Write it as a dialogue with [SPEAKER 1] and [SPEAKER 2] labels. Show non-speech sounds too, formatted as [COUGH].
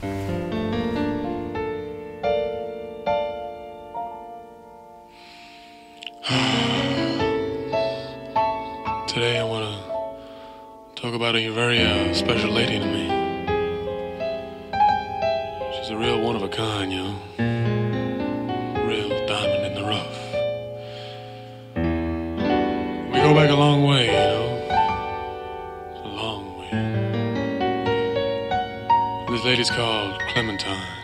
[SPEAKER 1] [SIGHS] Today I want to talk about a very uh, special lady to me. She's a real one of a kind, you know. Real diamond in the rough. We go back a long way. This lady's called Clementine.